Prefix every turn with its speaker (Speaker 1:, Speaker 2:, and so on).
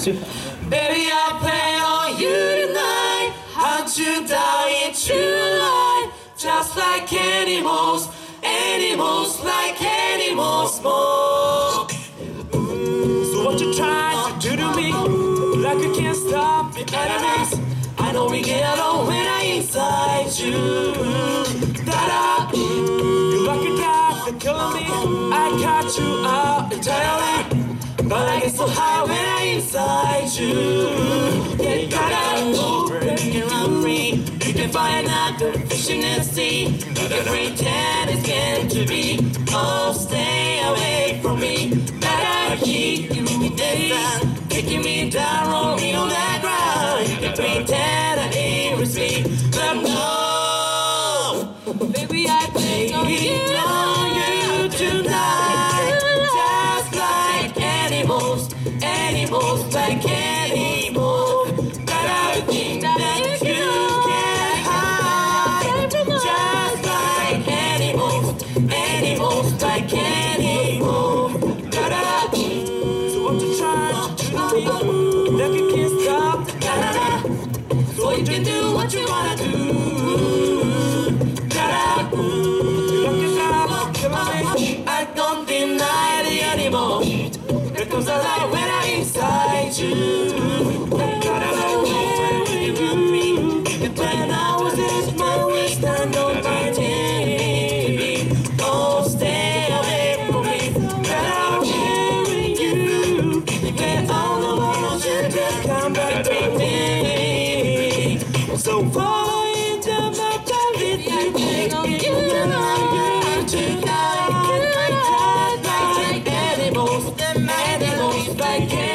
Speaker 1: Baby, I plan on you tonight. Hunt you down in true light. Just like animals, animals like animals more. So what you trying to do to me? Like you can't stop the enemies. I know we get along when I inside you. So high when I inside you. You gotta move, breaking around free. You can find out the fish in the sea. You can pretend it's meant to be. Oh, stay away from me. Better keep you dancing, kicking me down, roll me on that ground. You can pretend I with me, but no. Baby, I think on you animals, animals like animals. Think that you can hide. Just like animals, animals like animals. Comes light when I'm inside you. Da-da-da. You can breathe. And when I was in my waist, I know my team. Oh, stay away from me. But I'm hearing you. You get all the world, you just come back to me. So fall into my private, you I can't.